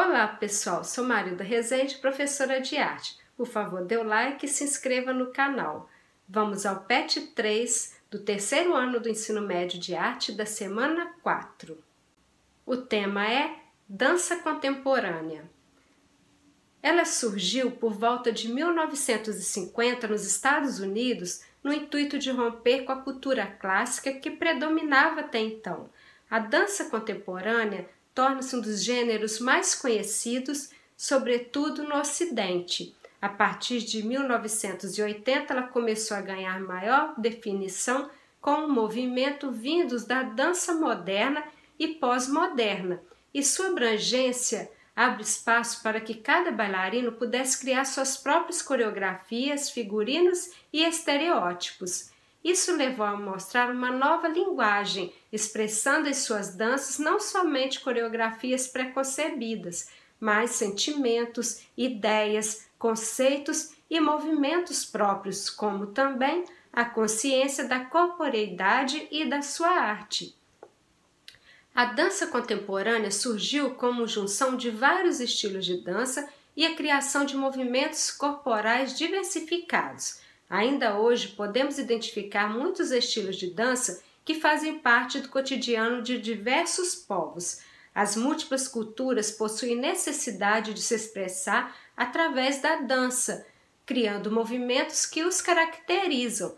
Olá pessoal, sou Marilda Rezende, professora de arte. Por favor, dê o like e se inscreva no canal. Vamos ao PET 3 do terceiro ano do ensino médio de arte da semana 4. O tema é Dança Contemporânea. Ela surgiu por volta de 1950 nos Estados Unidos no intuito de romper com a cultura clássica que predominava até então. A dança contemporânea torna-se um dos gêneros mais conhecidos, sobretudo no Ocidente. A partir de 1980, ela começou a ganhar maior definição com um movimento vindos da dança moderna e pós-moderna, e sua abrangência abre espaço para que cada bailarino pudesse criar suas próprias coreografias, figurinos e estereótipos. Isso levou a mostrar uma nova linguagem, expressando em suas danças não somente coreografias preconcebidas, mas sentimentos, ideias, conceitos e movimentos próprios, como também a consciência da corporeidade e da sua arte. A dança contemporânea surgiu como junção de vários estilos de dança e a criação de movimentos corporais diversificados Ainda hoje podemos identificar muitos estilos de dança que fazem parte do cotidiano de diversos povos. As múltiplas culturas possuem necessidade de se expressar através da dança, criando movimentos que os caracterizam.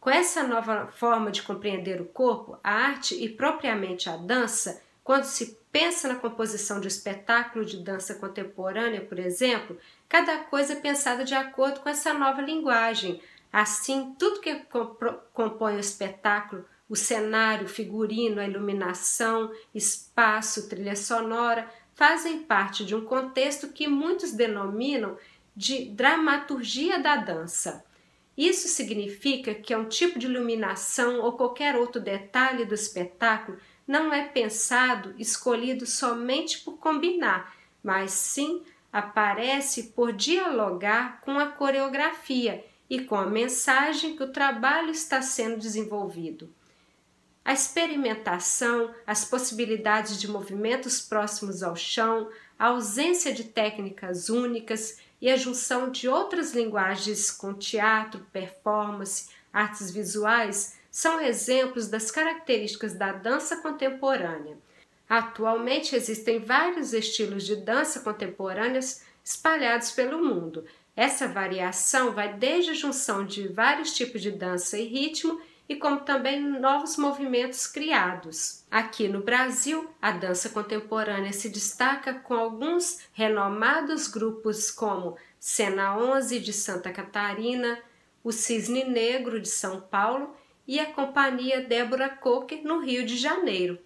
Com essa nova forma de compreender o corpo, a arte e propriamente a dança, quando se pensa na composição de um espetáculo de dança contemporânea, por exemplo, cada coisa é pensada de acordo com essa nova linguagem. Assim, tudo que compõe o espetáculo, o cenário, o figurino, a iluminação, espaço, trilha sonora, fazem parte de um contexto que muitos denominam de dramaturgia da dança. Isso significa que é um tipo de iluminação ou qualquer outro detalhe do espetáculo não é pensado, escolhido somente por combinar, mas sim aparece por dialogar com a coreografia e com a mensagem que o trabalho está sendo desenvolvido. A experimentação, as possibilidades de movimentos próximos ao chão, a ausência de técnicas únicas e a junção de outras linguagens com teatro, performance, artes visuais são exemplos das características da dança contemporânea. Atualmente existem vários estilos de dança contemporâneas espalhados pelo mundo. Essa variação vai desde a junção de vários tipos de dança e ritmo e como também novos movimentos criados. Aqui no Brasil, a dança contemporânea se destaca com alguns renomados grupos como Cena 11 de Santa Catarina, o Cisne Negro de São Paulo e a Companhia Débora Coker no Rio de Janeiro.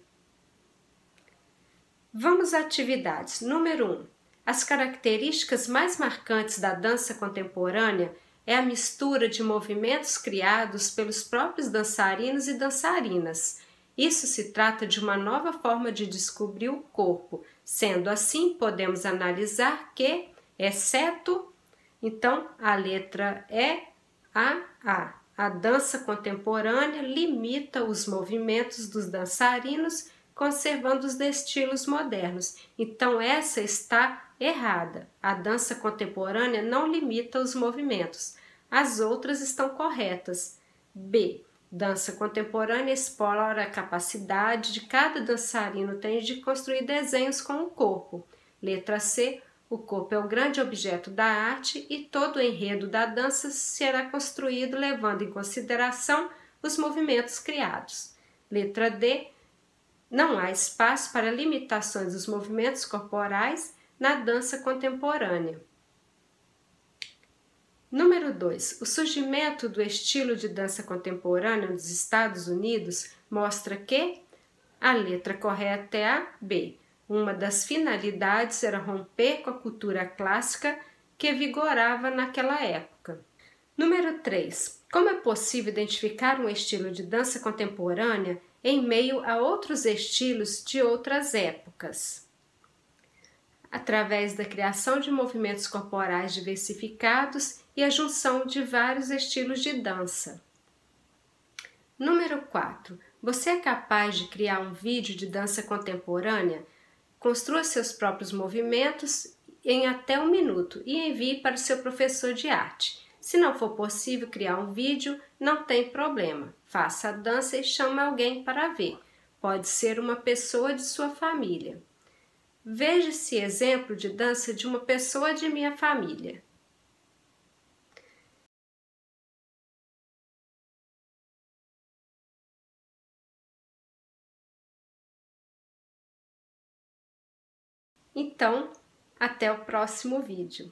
Vamos a atividades. Número 1. Um, as características mais marcantes da dança contemporânea é a mistura de movimentos criados pelos próprios dançarinos e dançarinas. Isso se trata de uma nova forma de descobrir o corpo. Sendo assim, podemos analisar que, exceto, então a letra é a A. A dança contemporânea limita os movimentos dos dançarinos, conservando os estilos modernos. Então, essa está errada. A dança contemporânea não limita os movimentos. As outras estão corretas. B. Dança contemporânea explora a capacidade de cada dançarino tem de construir desenhos com o corpo. Letra C. O corpo é o grande objeto da arte e todo o enredo da dança será construído levando em consideração os movimentos criados. Letra D. Não há espaço para limitações dos movimentos corporais na dança contemporânea. Número 2. O surgimento do estilo de dança contemporânea nos Estados Unidos mostra que a letra correta é a B. Uma das finalidades era romper com a cultura clássica que vigorava naquela época. Número 3. Como é possível identificar um estilo de dança contemporânea em meio a outros estilos de outras épocas? Através da criação de movimentos corporais diversificados e a junção de vários estilos de dança. Número 4. Você é capaz de criar um vídeo de dança contemporânea Construa seus próprios movimentos em até um minuto e envie para seu professor de arte. Se não for possível criar um vídeo, não tem problema. Faça a dança e chame alguém para ver. Pode ser uma pessoa de sua família. Veja esse exemplo de dança de uma pessoa de minha família. Então, até o próximo vídeo.